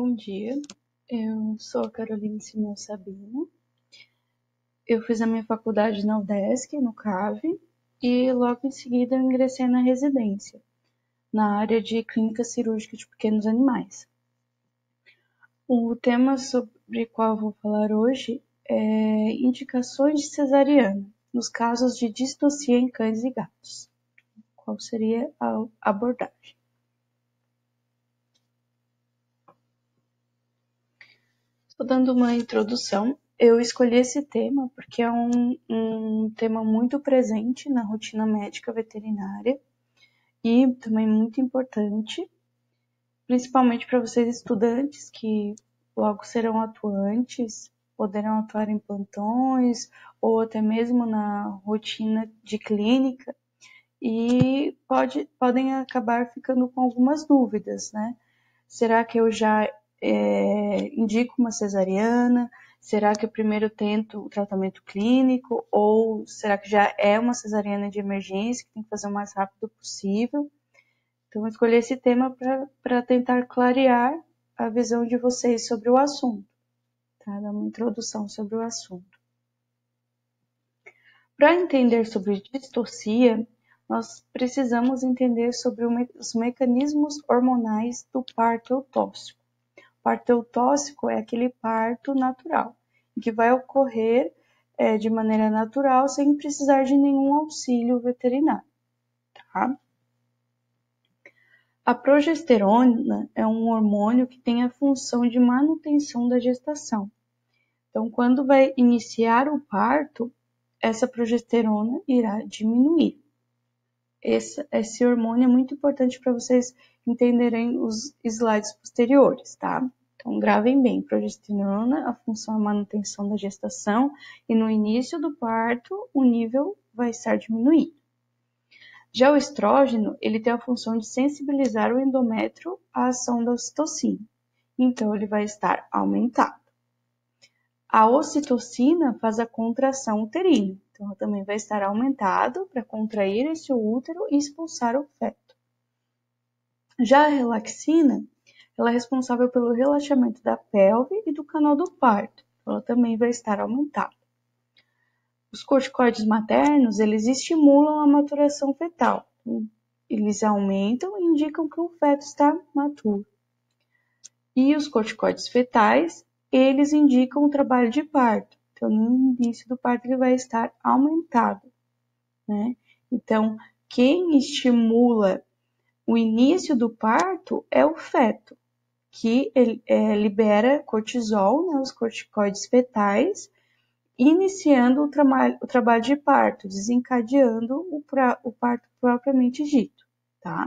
Bom dia, eu sou a Carolina Simão Sabino. Eu fiz a minha faculdade na UDESC, no CAV, e logo em seguida eu ingressei na residência, na área de clínica cirúrgica de pequenos animais. O tema sobre o qual vou falar hoje é indicações de cesariana nos casos de distocia em cães e gatos. Qual seria a abordagem? Estou dando uma introdução. Eu escolhi esse tema porque é um, um tema muito presente na rotina médica veterinária e também muito importante, principalmente para vocês estudantes que logo serão atuantes, poderão atuar em plantões ou até mesmo na rotina de clínica e pode, podem acabar ficando com algumas dúvidas, né? Será que eu já é, indico uma cesariana? Será que eu primeiro tento o tratamento clínico? Ou será que já é uma cesariana de emergência que tem que fazer o mais rápido possível? Então, eu escolhi esse tema para tentar clarear a visão de vocês sobre o assunto, tá? Dar uma introdução sobre o assunto. Para entender sobre distocia, nós precisamos entender sobre os mecanismos hormonais do parto eutóxico parto eutóxico é aquele parto natural, que vai ocorrer é, de maneira natural sem precisar de nenhum auxílio veterinário. Tá? A progesterona é um hormônio que tem a função de manutenção da gestação. Então, quando vai iniciar o parto, essa progesterona irá diminuir. Esse, esse hormônio é muito importante para vocês entenderem os slides posteriores, tá? Então, gravem bem, progesterona, a função é a manutenção da gestação e no início do parto o nível vai estar diminuído. Já o estrógeno, ele tem a função de sensibilizar o endométrio à ação da ocitocina, então ele vai estar aumentado. A ocitocina faz a contração uterina, então também vai estar aumentado para contrair esse útero e expulsar o feto. Já a relaxina, ela é responsável pelo relaxamento da pelve e do canal do parto. Ela também vai estar aumentada. Os corticoides maternos, eles estimulam a maturação fetal. Eles aumentam e indicam que o feto está maturo. E os corticoides fetais, eles indicam o trabalho de parto. Então, no início do parto, ele vai estar aumentado. Né? Então, quem estimula o início do parto é o feto que é, libera cortisol, né, os corticoides fetais, iniciando o, o, trabalho de parto, desencadeando o, o parto propriamente dito, tá?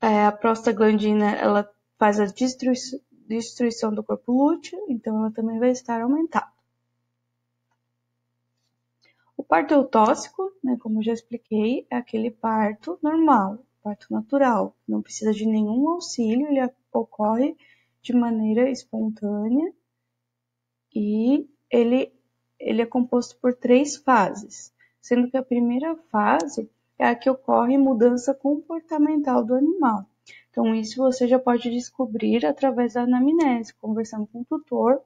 É, a prostaglandina, ela faz a destruição, destruição do corpo lúteo, então ela também vai estar aumentada. O parto eutóxico, né, como eu já expliquei, é aquele parto normal, parto natural, não precisa de nenhum auxílio, ele ocorre de maneira espontânea e ele, ele é composto por três fases, sendo que a primeira fase é a que ocorre mudança comportamental do animal. Então, isso você já pode descobrir através da anamnese, conversando com o tutor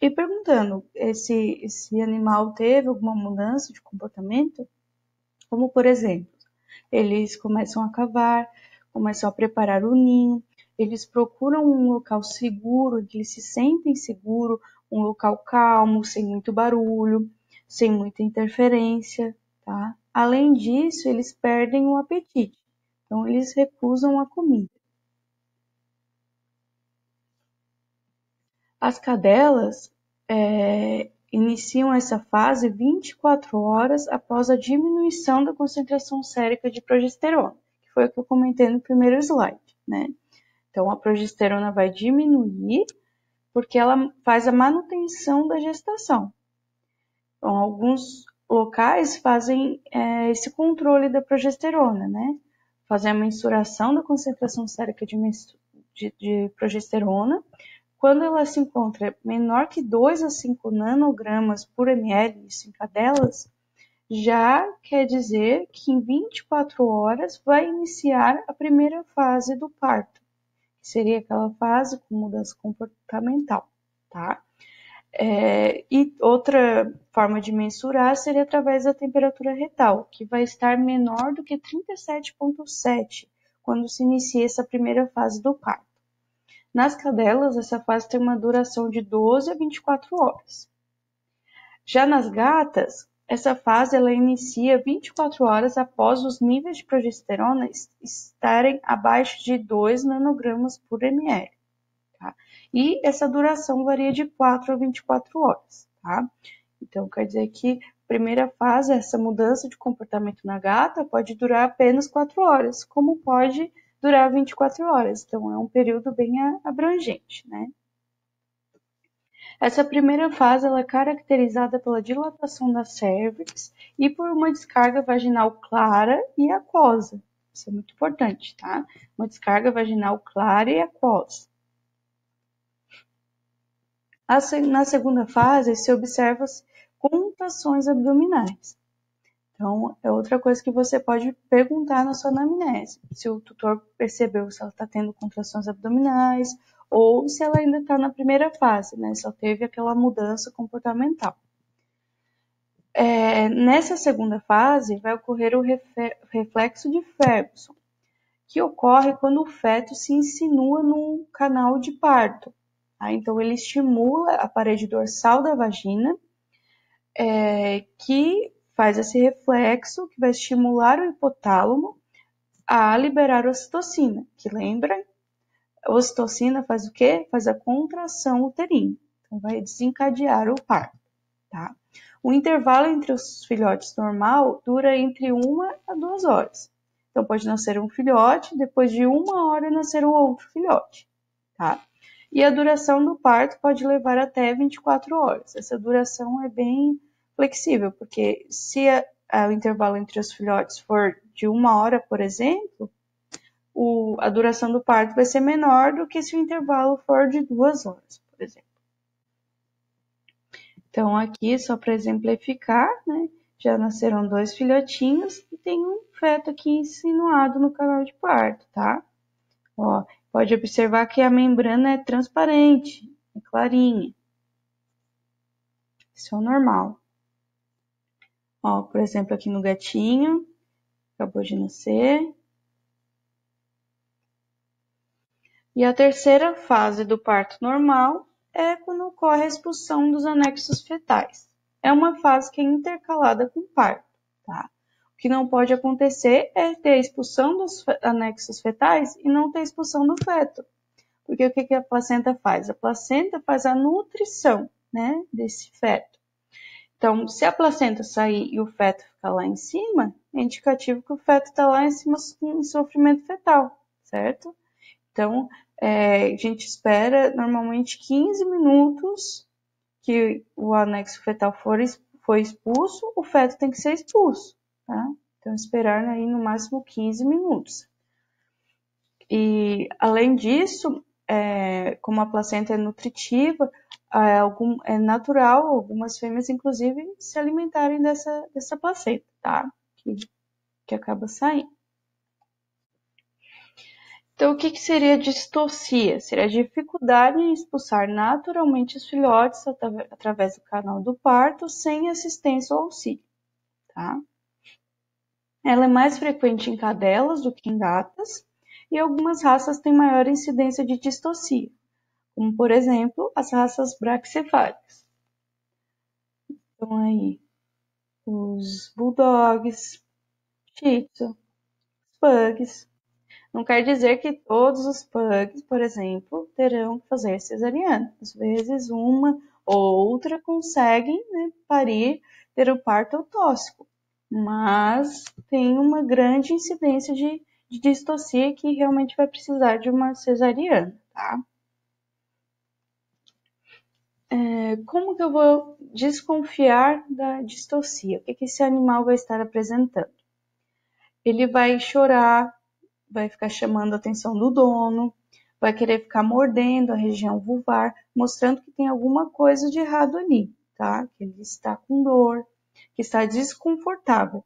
e perguntando se esse animal teve alguma mudança de comportamento, como por exemplo, eles começam a cavar, começam a preparar o ninho, eles procuram um local seguro, que eles se sentem seguro, um local calmo, sem muito barulho, sem muita interferência, tá? Além disso, eles perdem o apetite, então eles recusam a comida. As cadelas é, iniciam essa fase 24 horas após a diminuição da concentração sérica de progesterona, que foi o que eu comentei no primeiro slide, né? Então, a progesterona vai diminuir porque ela faz a manutenção da gestação. Então, alguns locais fazem é, esse controle da progesterona, né? Fazem a mensuração da concentração sérica de, de, de progesterona quando ela se encontra menor que 2 a 5 nanogramas por ml em cadelas, já quer dizer que em 24 horas vai iniciar a primeira fase do parto, que seria aquela fase com mudança comportamental, tá? É, e outra forma de mensurar seria através da temperatura retal, que vai estar menor do que 37,7 quando se inicia essa primeira fase do parto. Nas cadelas, essa fase tem uma duração de 12 a 24 horas. Já nas gatas, essa fase ela inicia 24 horas após os níveis de progesterona estarem abaixo de 2 nanogramas por ml. Tá? E essa duração varia de 4 a 24 horas. Tá? Então, quer dizer que a primeira fase, essa mudança de comportamento na gata, pode durar apenas 4 horas, como pode durar 24 horas. Então, é um período bem abrangente, né? Essa primeira fase ela é caracterizada pela dilatação da cervix e por uma descarga vaginal clara e aquosa. Isso é muito importante, tá? Uma descarga vaginal clara e aquosa. Na segunda fase, se observa contrações abdominais. Então, é outra coisa que você pode perguntar na sua anamnese. Se o tutor percebeu se ela está tendo contrações abdominais ou se ela ainda está na primeira fase, né? Só teve aquela mudança comportamental. É, nessa segunda fase, vai ocorrer o reflexo de Ferguson, que ocorre quando o feto se insinua no canal de parto. Tá? Então, ele estimula a parede dorsal da vagina, é, que faz esse reflexo, que vai estimular o hipotálamo a liberar ocitocina, que lembra ocitocina faz o quê? Faz a contração uterina. Então, vai desencadear o parto, tá? O intervalo entre os filhotes normal dura entre uma a duas horas. Então, pode nascer um filhote, depois de uma hora nascer um outro filhote, tá? E a duração do parto pode levar até 24 horas. Essa duração é bem flexível, porque se a, a, o intervalo entre os filhotes for de uma hora, por exemplo, o, a duração do parto vai ser menor do que se o intervalo for de duas horas, por exemplo. Então, aqui, só para exemplificar, né, já nasceram dois filhotinhos e tem um feto aqui insinuado no canal de parto, tá? Ó, pode observar que a membrana é transparente, é clarinha. Isso é o normal. Ó, por exemplo, aqui no gatinho, acabou de nascer. E a terceira fase do parto normal é quando ocorre a expulsão dos anexos fetais. É uma fase que é intercalada com o parto, tá? Que não pode acontecer é ter a expulsão dos anexos fetais e não ter a expulsão do feto. Porque o que, a placenta faz? A placenta faz a nutrição, né, desse feto. Então, se a placenta sair e o feto ficar lá em cima, é indicativo que o feto está lá em cima em sofrimento fetal, certo? Então, é, a gente espera normalmente 15 minutos que o anexo fetal for, for expulso, o feto tem que ser expulso, tá? Então, esperar aí no máximo 15 minutos. E, além disso, é, como a placenta é nutritiva, é, algum, é natural algumas fêmeas, inclusive, se alimentarem dessa, dessa placenta, tá? Que, que acaba saindo. Então, o que, que seria distocia? Seria a dificuldade em expulsar naturalmente os filhotes através do canal do parto sem assistência ou auxílio. Tá? Ela é mais frequente em cadelas do que em gatas, e algumas raças têm maior incidência de distocia, como por exemplo as raças braxcefálicas. Então aí, os bulldogs, shih pugs, não quer dizer que todos os pugs, por exemplo, terão que fazer cesariana. Às vezes, uma ou outra conseguem né, parir, ter o parto autóxico, mas tem uma grande incidência de, de distocia que realmente vai precisar de uma cesariana, tá? É, como que eu vou desconfiar da distocia? O que, que esse animal vai estar apresentando? Ele vai chorar, vai ficar chamando a atenção do dono, vai querer ficar mordendo a região vulvar, mostrando que tem alguma coisa de errado ali, tá? Que ele está com dor, que está desconfortável.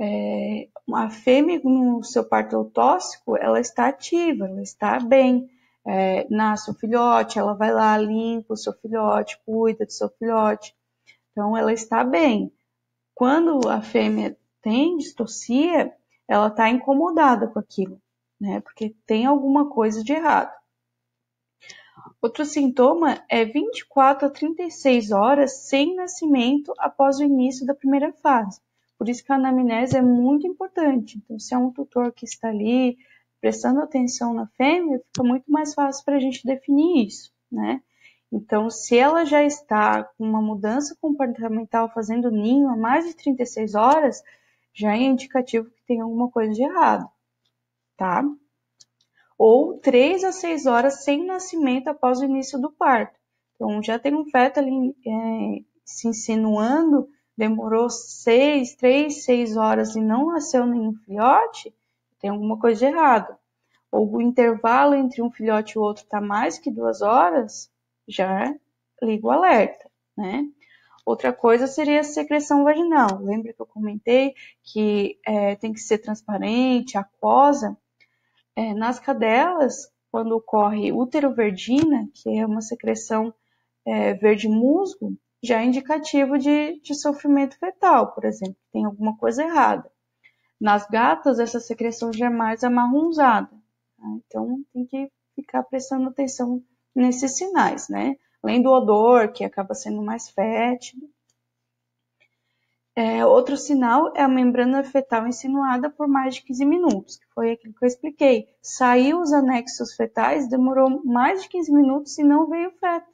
é, a fêmea no seu parto autóxico, ela está ativa, ela está bem. É, nasce o filhote, ela vai lá, limpa o seu filhote, cuida do seu filhote. Então, ela está bem. Quando a fêmea tem distocia, ela está incomodada com aquilo, né? Porque tem alguma coisa de errado. Outro sintoma é 24 a 36 horas sem nascimento após o início da primeira fase. Por isso que a anamnese é muito importante. Então, se é um tutor que está ali prestando atenção na fêmea, fica muito mais fácil para a gente definir isso, né? Então, se ela já está com uma mudança comportamental fazendo ninho há mais de 36 horas, já é indicativo que tem alguma coisa de errado, tá? Ou 3 a 6 horas sem nascimento após o início do parto. Então, já tem um feto ali é, se insinuando demorou seis, três, seis horas e não nasceu nenhum filhote, tem alguma coisa de errado. Ou o intervalo entre um filhote e o outro está mais que duas horas, já liga o alerta, né? Outra coisa seria a secreção vaginal. Lembra que eu comentei que é, tem que ser transparente, aquosa? É, nas cadelas, quando ocorre uteroverdina, que é uma secreção é, verde musgo, já é indicativo de, de sofrimento fetal, por exemplo, tem alguma coisa errada. Nas gatas, essa secreção já é mais amarronzada, tá? então tem que ficar prestando atenção nesses sinais, né? Além do odor, que acaba sendo mais fétido. É, outro sinal é a membrana fetal insinuada por mais de 15 minutos, que foi aquilo que eu expliquei. Saiu os anexos fetais, demorou mais de 15 minutos e não veio feto.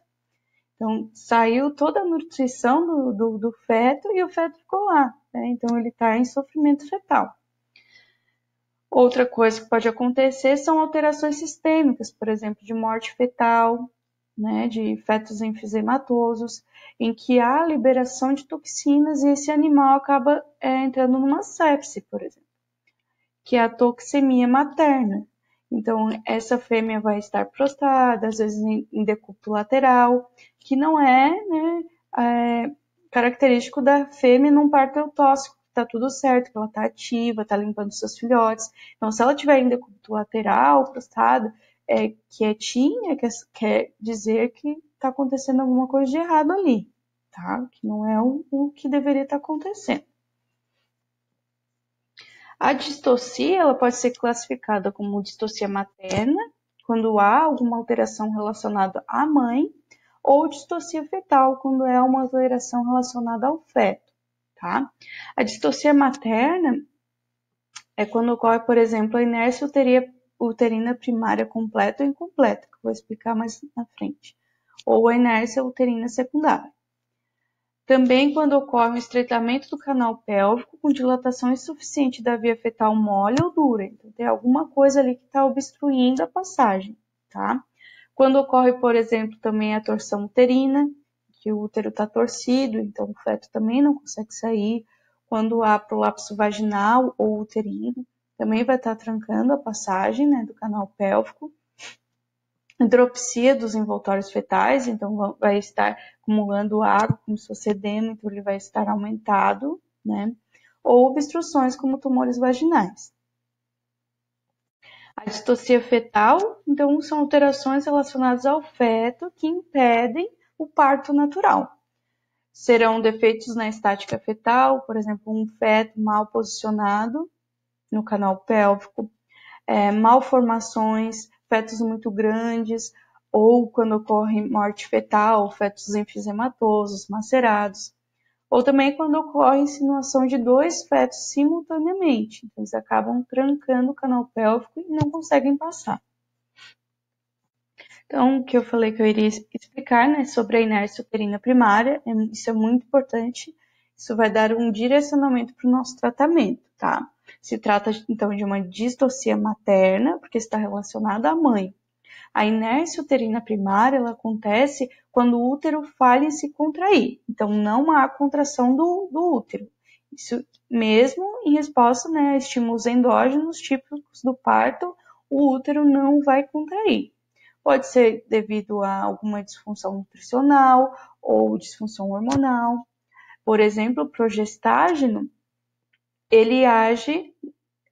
Então, saiu toda a nutrição do, do, do feto e o feto ficou lá. Né? Então, ele está em sofrimento fetal. Outra coisa que pode acontecer são alterações sistêmicas, por exemplo, de morte fetal, né, de fetos enfisematosos, em que há liberação de toxinas e esse animal acaba é, entrando numa sepse, por exemplo, que é a toxemia materna. Então, essa fêmea vai estar prostrada, às vezes em decúbito lateral, que não é, né, é característico da fêmea num parto eutóxico, que está tudo certo, que ela está ativa, está limpando seus filhotes. Então, se ela tiver em decúbito lateral, prostrada, é, quietinha, quer, quer dizer que está acontecendo alguma coisa de errado ali, tá? Que não é o, o que deveria estar tá acontecendo. A distocia ela pode ser classificada como distocia materna, quando há alguma alteração relacionada à mãe, ou distocia fetal, quando é uma alteração relacionada ao feto. Tá? A distocia materna é quando ocorre, por exemplo, a inércia uterina primária completa ou incompleta, que eu vou explicar mais na frente, ou a inércia uterina secundária. Também quando ocorre um estreitamento do canal pélvico com dilatação insuficiente da via fetal mole ou dura. Então, tem alguma coisa ali que está obstruindo a passagem, tá? Quando ocorre, por exemplo, também a torção uterina, que o útero está torcido, então o feto também não consegue sair. Quando há prolapso vaginal ou uterino, também vai estar trancando a passagem né, do canal pélvico hidropsia dos envoltórios fetais, então vai estar acumulando água como se fosse edema, então ele vai estar aumentado, né? Ou obstruções como tumores vaginais. A distocia fetal, então, são alterações relacionadas ao feto que impedem o parto natural. Serão defeitos na estática fetal, por exemplo, um feto mal posicionado no canal pélvico, é, malformações, fetos muito grandes, ou quando ocorre morte fetal, fetos enfisematosos, macerados, ou também quando ocorre insinuação de dois fetos simultaneamente. Então, eles acabam trancando o canal pélvico e não conseguem passar. Então, o que eu falei que eu iria explicar né, sobre a inércia uterina primária, é, isso é muito importante, isso vai dar um direcionamento para o nosso tratamento, tá? Se trata então de uma distocia materna, porque está relacionada à mãe. A inércia uterina primária ela acontece quando o útero falha em se contrair. Então, não há contração do, do útero. Isso mesmo em resposta né, a estímulos endógenos típicos do parto, o útero não vai contrair. Pode ser devido a alguma disfunção nutricional ou disfunção hormonal. Por exemplo, o progestágeno ele age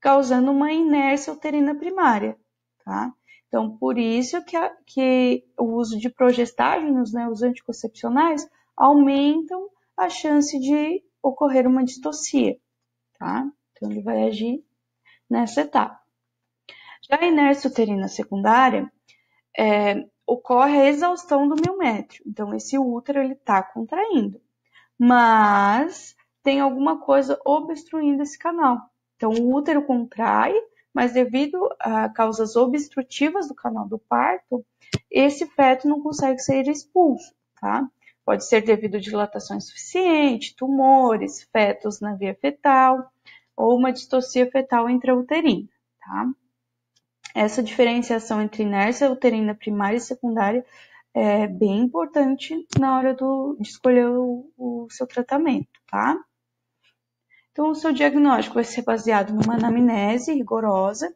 causando uma inércia uterina primária, tá? Então, por isso que, a, que o uso de progestágenos, né, os anticoncepcionais, aumentam a chance de ocorrer uma distocia, tá? Então, ele vai agir nessa etapa. Já a inércia uterina secundária, é, ocorre a exaustão do miométrio. Então, esse útero ele está contraindo, mas tem alguma coisa obstruindo esse canal. Então, o útero contrai, mas devido a causas obstrutivas do canal do parto, esse feto não consegue ser expulso, tá? Pode ser devido a dilatação insuficiente, tumores, fetos na via fetal ou uma distocia fetal intrauterina, tá? Essa diferenciação entre inércia uterina primária e secundária é bem importante na hora do, de escolher o, o seu tratamento, tá? Então, o seu diagnóstico vai ser baseado numa anamnese rigorosa,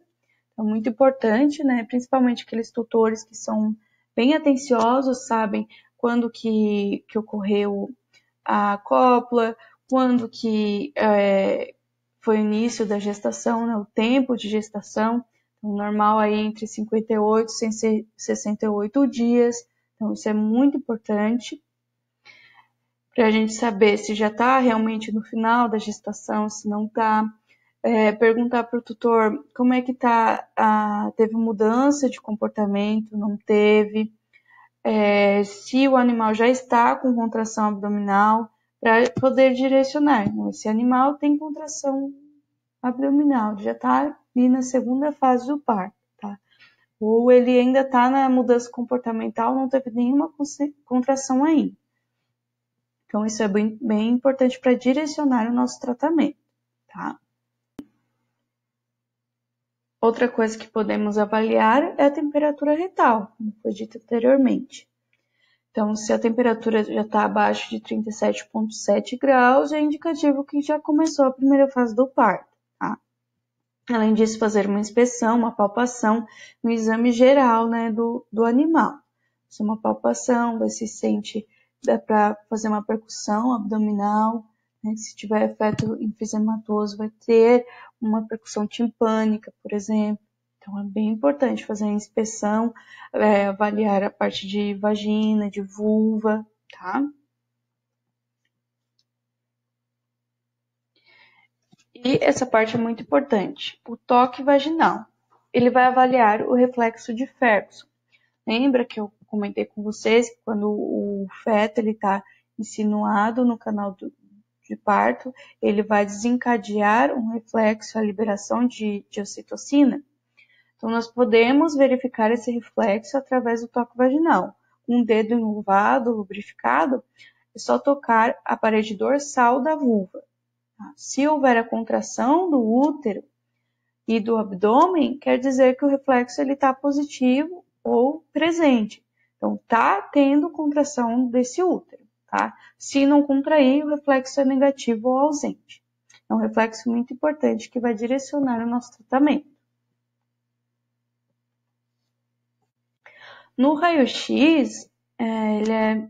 é muito importante, né? Principalmente aqueles tutores que são bem atenciosos, sabem quando que, que ocorreu a cópula, quando que é, foi o início da gestação, né? O tempo de gestação. Então, normal aí entre 58 e 68 dias. Então, isso é muito importante para a gente saber se já está realmente no final da gestação, se não está. É, perguntar para o tutor como é que está, teve mudança de comportamento, não teve, é, se o animal já está com contração abdominal, para poder direcionar. Então, esse animal tem contração abdominal, já está ali na segunda fase do parto, tá? Ou ele ainda está na mudança comportamental, não teve nenhuma contração ainda. Então, isso é bem, bem importante para direcionar o nosso tratamento, tá? Outra coisa que podemos avaliar é a temperatura retal, como foi dito anteriormente. Então, se a temperatura já está abaixo de 37,7 graus, é indicativo que já começou a primeira fase do parto. Além disso, fazer uma inspeção, uma palpação, um exame geral né, do, do animal. Isso é uma palpação, se sente, dá para fazer uma percussão abdominal, né, se tiver efeito enfisematoso, vai ter uma percussão timpânica, por exemplo. Então, é bem importante fazer a inspeção, é, avaliar a parte de vagina, de vulva, tá? E essa parte é muito importante. O toque vaginal. Ele vai avaliar o reflexo de Ferguson. Lembra que eu comentei com vocês que quando o feto está insinuado no canal do, de parto, ele vai desencadear um reflexo, a liberação de, de ocitocina? Então, nós podemos verificar esse reflexo através do toque vaginal. Um dedo enluvado, lubrificado, é só tocar a parede dorsal da vulva. Se houver a contração do útero e do abdômen, quer dizer que o reflexo está positivo ou presente. Então, está tendo contração desse útero, tá? Se não contrair, o reflexo é negativo ou ausente. É um reflexo muito importante que vai direcionar o nosso tratamento. No raio-x, é, ele é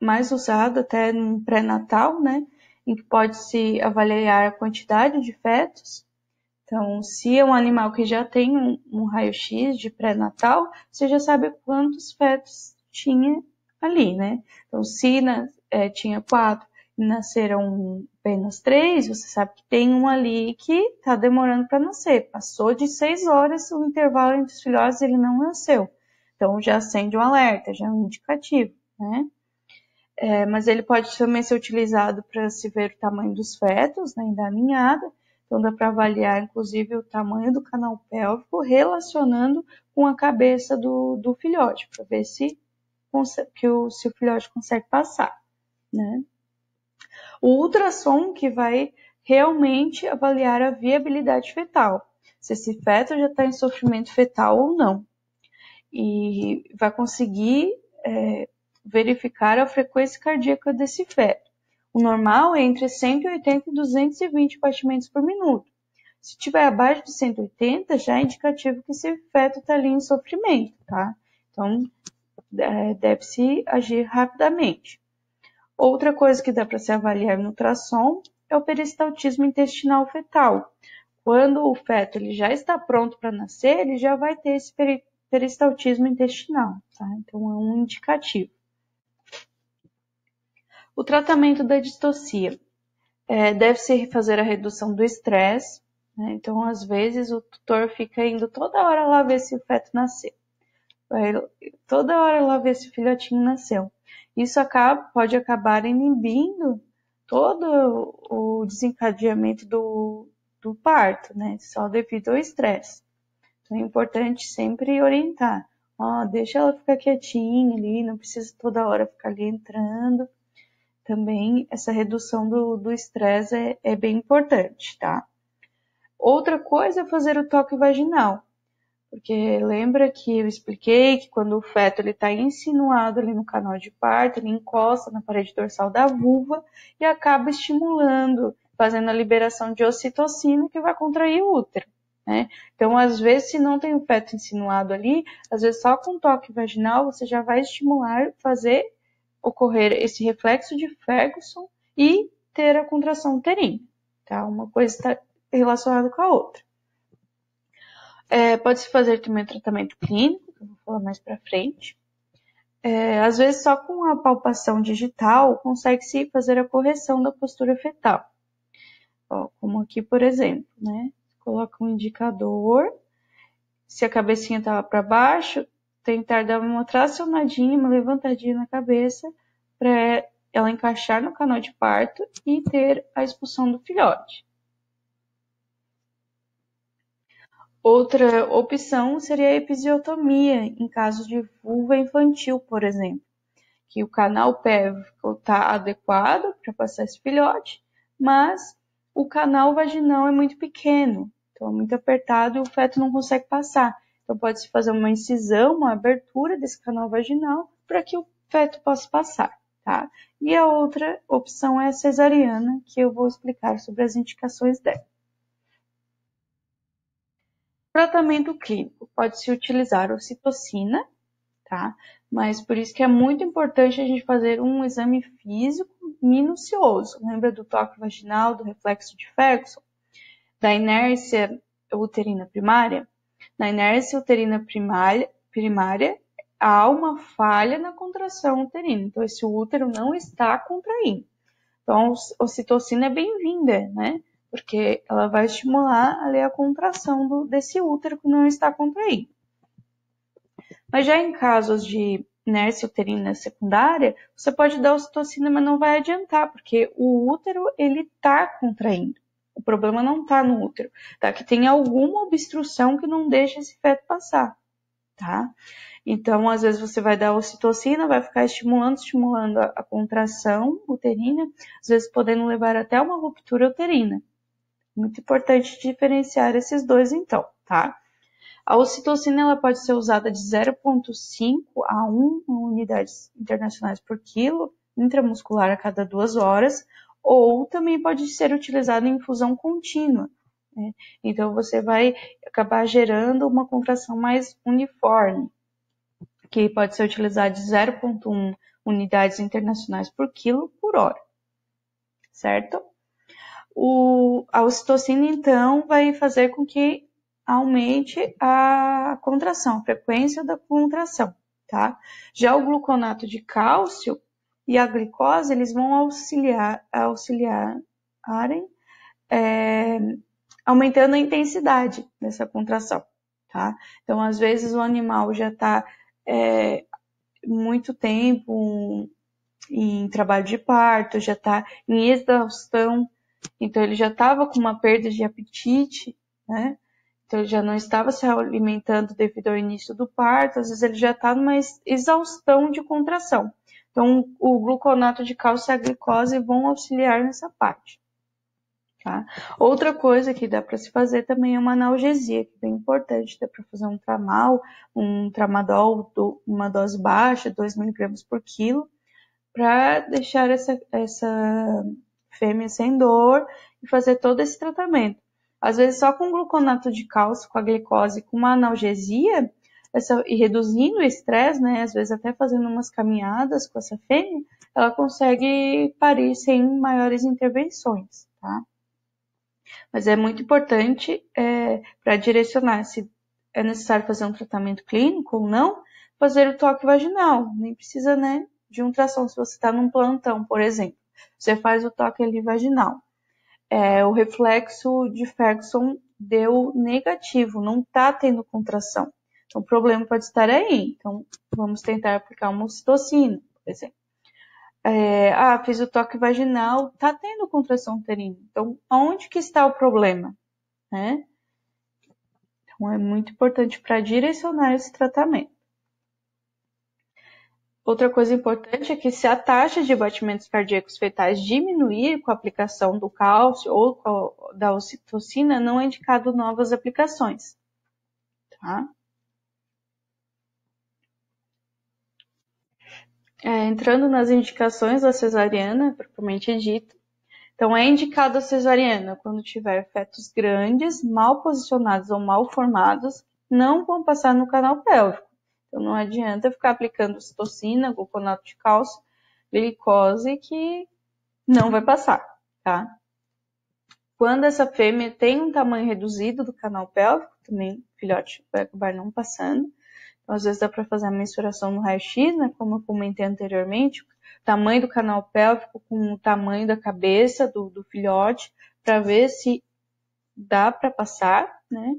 mais usado até no pré-natal, né? em que pode-se avaliar a quantidade de fetos. Então, se é um animal que já tem um, um raio-x de pré-natal, você já sabe quantos fetos tinha ali, né? Então, se na, é, tinha quatro e nasceram apenas três, você sabe que tem um ali que está demorando para nascer. Passou de seis horas o intervalo entre os filhotes ele não nasceu. Então, já acende um alerta, já é um indicativo, né? É, mas ele pode também ser utilizado para se ver o tamanho dos fetos, né, da ninhada. Então dá para avaliar, inclusive, o tamanho do canal pélvico relacionando com a cabeça do, do filhote, para ver se, que o, se o filhote consegue passar. Né? O ultrassom que vai realmente avaliar a viabilidade fetal, se esse feto já está em sofrimento fetal ou não. E vai conseguir é, verificar a frequência cardíaca desse feto. O normal é entre 180 e 220 batimentos por minuto. Se tiver abaixo de 180, já é indicativo que esse feto está ali em sofrimento, tá? Então, é, deve-se agir rapidamente. Outra coisa que dá para se avaliar no ultrassom é o peristaltismo intestinal fetal. Quando o feto ele já está pronto para nascer, ele já vai ter esse peristaltismo intestinal, tá? Então é um indicativo. O tratamento da distocia é, deve-se fazer a redução do estresse, né? então às vezes o tutor fica indo toda hora lá ver se o feto nasceu, vai toda hora lá ver se o filhotinho nasceu. Isso acaba, pode acabar inibindo todo o desencadeamento do, do parto, né? Só devido ao estresse. Então é importante sempre orientar. Ó, deixa ela ficar quietinha ali, não precisa toda hora ficar ali entrando. Também essa redução do estresse é, é bem importante, tá? Outra coisa é fazer o toque vaginal. Porque lembra que eu expliquei que quando o feto está insinuado ali no canal de parto, ele encosta na parede dorsal da vulva e acaba estimulando, fazendo a liberação de ocitocina que vai contrair o útero. Né? Então, às vezes, se não tem o feto insinuado ali, às vezes só com toque vaginal você já vai estimular, fazer ocorrer esse reflexo de Ferguson e ter a contração uterina. Tá? Uma coisa está relacionada com a outra. É, Pode-se fazer também tratamento clínico, que eu vou falar mais para frente. É, às vezes, só com a palpação digital, consegue-se fazer a correção da postura fetal. Ó, como aqui, por exemplo, né? Coloca um indicador. Se a cabecinha estava para baixo, tentar dar uma tracionadinha, uma levantadinha na cabeça, para ela encaixar no canal de parto e ter a expulsão do filhote. Outra opção seria a episiotomia, em caso de vulva infantil, por exemplo, que o canal pélvico está adequado para passar esse filhote, mas o canal vaginal é muito pequeno, então é muito apertado e o feto não consegue passar. Então pode-se fazer uma incisão, uma abertura desse canal vaginal para que o feto possa passar, tá? E a outra opção é a cesariana, que eu vou explicar sobre as indicações dela. Tratamento clínico pode-se utilizar ocitocina, tá? Mas por isso que é muito importante a gente fazer um exame físico minucioso. Lembra do toque vaginal, do reflexo de Ferguson? Da inércia uterina primária? Na inércia uterina primária, há uma falha na contração uterina. Então, esse útero não está contraindo. Então, a ocitocina é bem-vinda, né? porque ela vai estimular ali a contração do, desse útero que não está contraído. Mas já em casos de inércia uterina secundária, você pode dar ocitocina, mas não vai adiantar, porque o útero ele está contraindo. O problema não está no útero, tá? Que tem alguma obstrução que não deixa esse feto passar, tá? Então, às vezes você vai dar ocitocina, vai ficar estimulando, estimulando a, a contração uterina, às vezes podendo levar até uma ruptura uterina. Muito importante diferenciar esses dois então, tá? A ocitocina ela pode ser usada de 0,5 a 1 unidades internacionais por quilo intramuscular a cada duas horas, ou também pode ser utilizada em infusão contínua. Né? Então você vai acabar gerando uma contração mais uniforme, que pode ser utilizada de 0,1 unidades internacionais por quilo por hora, certo? O, a ocitocina, então, vai fazer com que aumente a contração, a frequência da contração, tá? Já o gluconato de cálcio e a glicose, eles vão auxiliar, auxiliarem, é, aumentando a intensidade dessa contração, tá? Então, às vezes, o animal já está é, muito tempo em trabalho de parto, já está em exaustão, então ele já estava com uma perda de apetite, né? Então ele já não estava se alimentando devido ao início do parto, às vezes ele já está numa exaustão de contração. Então o gluconato de cálcio e a glicose vão auxiliar nessa parte. Tá? Outra coisa que dá para se fazer também é uma analgesia, que é bem importante, dá para fazer um tramal, um tramadol, uma dose baixa, 2 mg por quilo, para deixar essa, essa fêmea sem dor e fazer todo esse tratamento. Às vezes, só com gluconato de cálcio, com a glicose, com uma analgesia, essa, e reduzindo o estresse, né, às vezes até fazendo umas caminhadas com essa fêmea, ela consegue parir sem maiores intervenções, tá? Mas é muito importante é, para direcionar se é necessário fazer um tratamento clínico ou não, fazer o toque vaginal. Nem precisa, né, de um ultrassom se você está num plantão, por exemplo. Você faz o toque ali vaginal. É, o reflexo de Ferguson deu negativo, não está tendo contração. Então, o problema pode estar aí. Então, vamos tentar aplicar uma ocitocina, por exemplo. É, ah, fiz o toque vaginal, está tendo contração uterina. Então, onde que está o problema? Né? Então, é muito importante para direcionar esse tratamento. Outra coisa importante é que se a taxa de batimentos cardíacos fetais diminuir com a aplicação do cálcio ou da ocitocina, não é indicado novas aplicações. Tá? É, entrando nas indicações da cesariana, propriamente dito, então é indicado a cesariana quando tiver fetos grandes, mal posicionados ou mal formados, não vão passar no canal pélvico então não adianta ficar aplicando citocina, gluconato de cálcio, glicose que não vai passar, tá? Quando essa fêmea tem um tamanho reduzido do canal pélvico, também o filhote vai acabar não passando. Às vezes dá para fazer a mensuração no raio-x, né? Como eu comentei anteriormente, tamanho do canal pélvico com o tamanho da cabeça do, do filhote, para ver se dá para passar, né?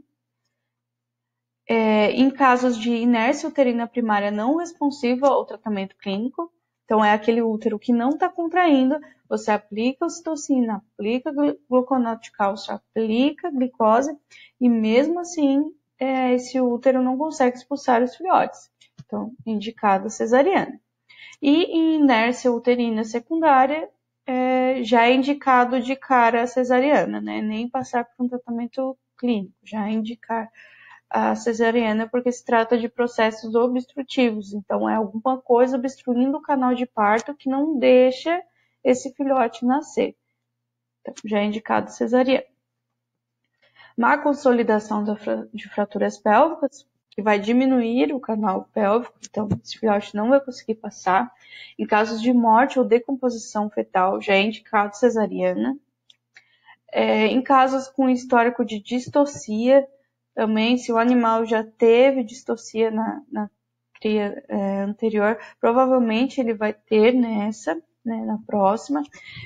é, em casos de inércia uterina primária não responsiva ao tratamento clínico, então é aquele útero que não está contraindo, você aplica ocitocina, aplica gluconato de cálcio, aplica glicose, e mesmo assim é, esse útero não consegue expulsar os filhotes. Então, indicada cesariana. E em inércia uterina secundária, é, já é indicado de cara a cesariana, né? Nem passar por um tratamento clínico, já é indicar a cesariana porque se trata de processos obstrutivos. Então, é alguma coisa obstruindo o canal de parto que não deixa esse filhote nascer. Então, já é indicado cesariana. Má consolidação de fraturas pélvicas, que vai diminuir o canal pélvico, então esse filhote não vai conseguir passar. Em casos de morte ou decomposição fetal, já é indicado cesariana. É, em casos com histórico de distocia, também, se o animal já teve distocia na, na cria é, anterior, provavelmente ele vai ter nessa, né, na próxima.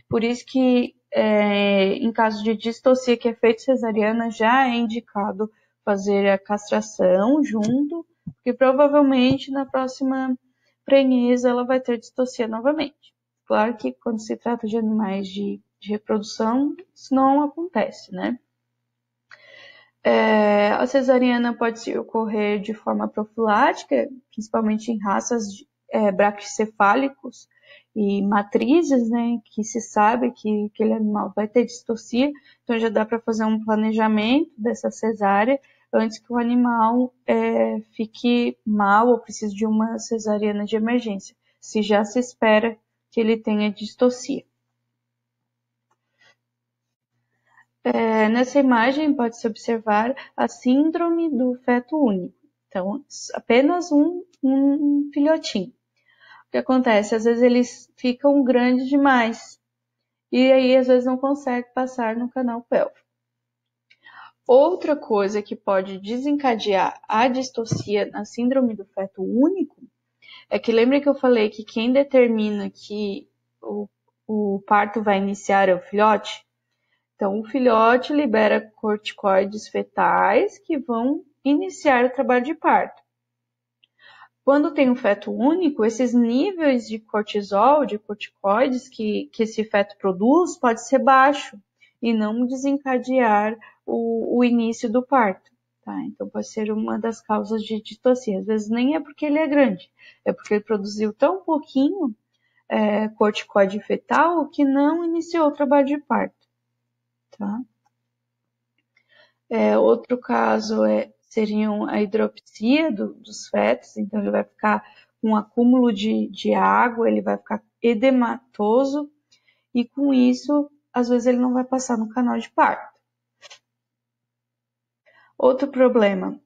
Por isso que é, em caso de distocia que é feito cesariana, já é indicado fazer a castração junto, porque provavelmente na próxima prenhez ela vai ter distocia novamente. Claro que quando se trata de animais de, de reprodução, isso não acontece, né? É, a cesariana pode ocorrer de forma profilática, principalmente em raças é, braquicefálicos e matrizes, né, que se sabe que aquele animal vai ter distocia, então já dá para fazer um planejamento dessa cesárea antes que o animal é, fique mal ou precise de uma cesariana de emergência, se já se espera que ele tenha distocia. É, nessa imagem pode-se observar a síndrome do feto único. Então, apenas um, um filhotinho. Que acontece? Às vezes eles ficam grandes demais e aí às vezes não consegue passar no canal pélvico. Outra coisa que pode desencadear a distocia na síndrome do feto único é que lembra que eu falei que quem determina que o, o parto vai iniciar é o filhote? Então, o filhote libera corticoides fetais que vão iniciar o trabalho de parto. Quando tem um feto único, esses níveis de cortisol, de corticoides que, que esse feto produz, pode ser baixo e não desencadear o, o início do parto. Tá? Então, pode ser uma das causas de ditocia. Às vezes nem é porque ele é grande, é porque ele produziu tão pouquinho é, corticoide fetal que não iniciou o trabalho de parto. Tá? É, outro caso é, seriam a hidropsia do, dos fetos, então ele vai ficar com um acúmulo de, de água, ele vai ficar edematoso e com isso, às vezes ele não vai passar no canal de parto. Outro problema,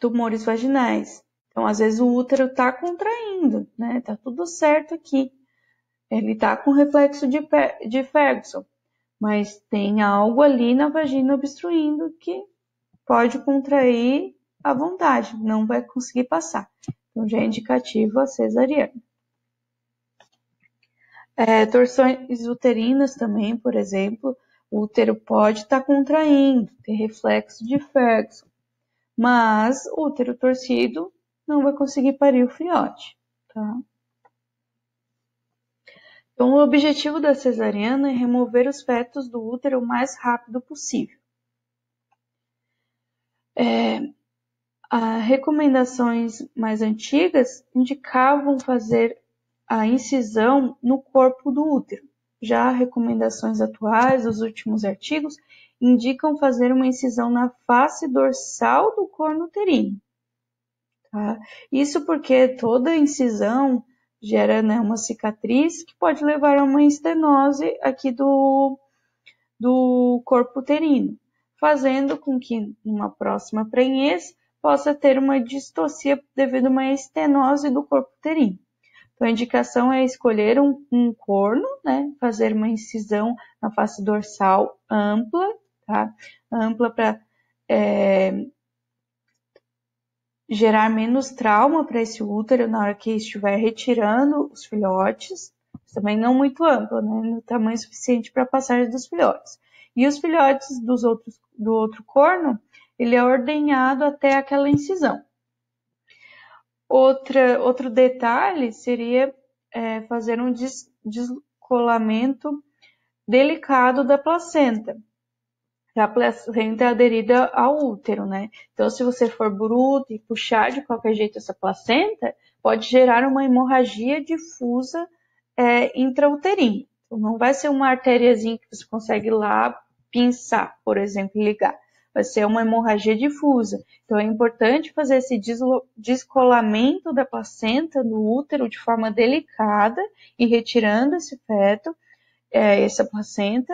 tumores vaginais. Então, às vezes o útero está contraindo, né? Tá tudo certo aqui. Ele está com reflexo de, de Ferguson, mas tem algo ali na vagina obstruindo que pode contrair à vontade, não vai conseguir passar. Então já é indicativo a cesariana. É, torções uterinas também, por exemplo, o útero pode estar tá contraindo, ter reflexo de Ferguson, mas o útero torcido não vai conseguir parir o filhote, tá? Então, o objetivo da cesariana é remover os fetos do útero o mais rápido possível. É, recomendações mais antigas indicavam fazer a incisão no corpo do útero. Já recomendações atuais, os últimos artigos, indicam fazer uma incisão na face dorsal do corno uterino. Tá? Isso porque toda incisão gera né, uma cicatriz que pode levar a uma estenose aqui do, do corpo uterino, fazendo com que numa próxima prenhez possa ter uma distocia devido a uma estenose do corpo uterino. Então, a indicação é escolher um, um corno, né, fazer uma incisão na face dorsal ampla, tá? Ampla para é, gerar menos trauma para esse útero na hora que estiver retirando os filhotes, também não muito amplo, né, no tamanho suficiente para a passagem dos filhotes. E os filhotes dos outros, do outro corno, ele é ordenhado até aquela incisão. Outra, outro detalhe seria é, fazer um des, descolamento delicado da placenta a placenta é aderida ao útero, né? Então, se você for bruto e puxar de qualquer jeito essa placenta, pode gerar uma hemorragia difusa é, intrauterina. Então, não vai ser uma artériazinha que você consegue lá pinçar, por exemplo, ligar. Vai ser uma hemorragia difusa. Então, é importante fazer esse descolamento da placenta no útero de forma delicada e retirando esse feto, é, essa placenta,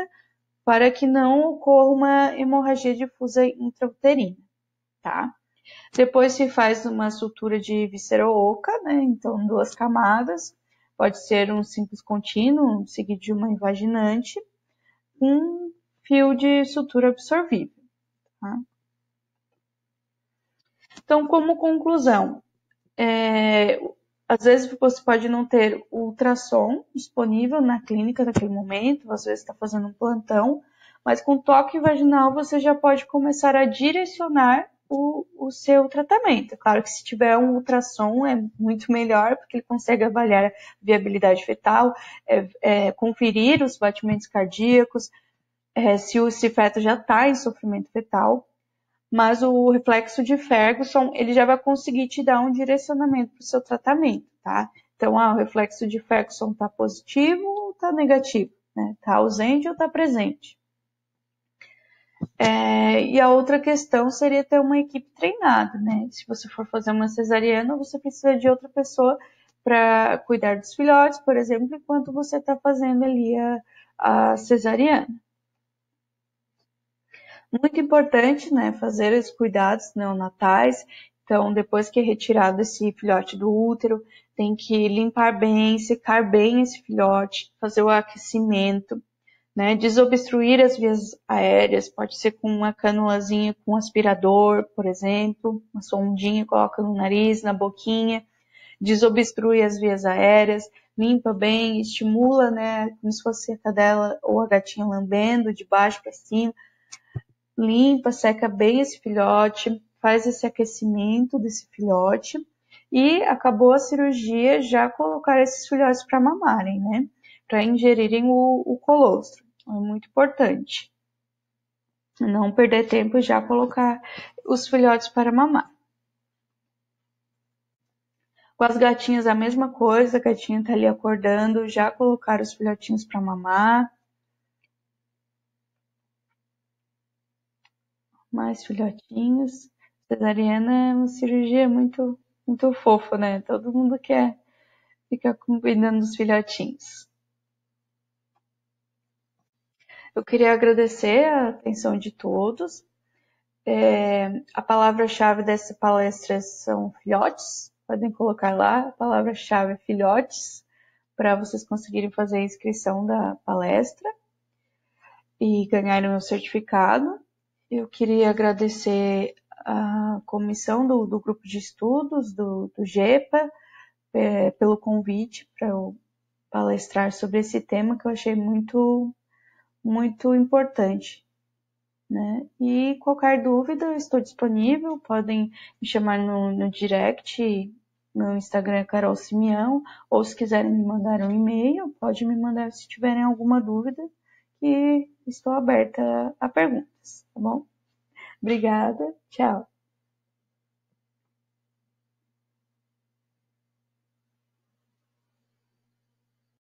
para que não ocorra uma hemorragia difusa intrauterina, tá? Depois se faz uma sutura de víscera oca, né? Então, duas camadas. Pode ser um simples contínuo, seguido de uma invaginante, com fio de sutura absorvível. Tá? Então, como conclusão, é, às vezes você pode não ter ultrassom disponível na clínica naquele momento, às vezes está fazendo um plantão, mas com toque vaginal você já pode começar a direcionar o, o, seu tratamento. Claro que se tiver um ultrassom é muito melhor, porque ele consegue avaliar a viabilidade fetal, é, é, conferir os batimentos cardíacos, é, se o se feto já está em sofrimento fetal mas o reflexo de Ferguson ele já vai conseguir te dar um direcionamento para o seu tratamento, tá? Então, ah, o reflexo de Ferguson está positivo ou está negativo? Está né? Tá ausente ou está presente? É, e a outra questão seria ter uma equipe treinada, né? Se você for fazer uma cesariana, você precisa de outra pessoa para cuidar dos filhotes, por exemplo, enquanto você está fazendo ali a, a cesariana. Muito importante, né, fazer os cuidados neonatais. Então, depois que é retirado esse filhote do útero, tem que limpar bem, secar bem esse filhote, fazer o aquecimento, né, desobstruir as vias aéreas, pode ser com uma canoazinha com aspirador, por exemplo, uma sondinha, coloca no nariz, na boquinha, desobstrui as vias aéreas, limpa bem, estimula, né, como se fosse a cadela ou a gatinha lambendo de baixo para cima, limpa, seca bem esse filhote, faz esse aquecimento desse filhote e acabou a cirurgia já colocar esses filhotes para mamarem, né? Para ingerirem o, o colostro. É muito importante. Não perder tempo já colocar os filhotes para mamar. Com as gatinhas a mesma coisa, a gatinha tá ali acordando, já colocar os filhotinhos para mamar. Mais filhotinhos. Cesariana é uma cirurgia muito, muito fofa, né? Todo mundo quer ficar cuidando dos filhotinhos. Eu queria agradecer a atenção de todos. É, a palavra-chave dessa palestra são filhotes. Podem colocar lá, a palavra-chave é filhotes, para vocês conseguirem fazer a inscrição da palestra. e ganharem o certificado. Eu queria agradecer a comissão do, do grupo de estudos do, do GEPA é, pelo convite para eu palestrar sobre esse tema que eu achei muito, muito importante. Né? E qualquer dúvida, estou disponível, podem me chamar no, no direct, meu Instagram é Carol Simeão, ou se quiserem me mandar um e-mail, pode me mandar se tiverem alguma dúvida, que estou aberta a perguntas, tá bom? Obrigada, tchau.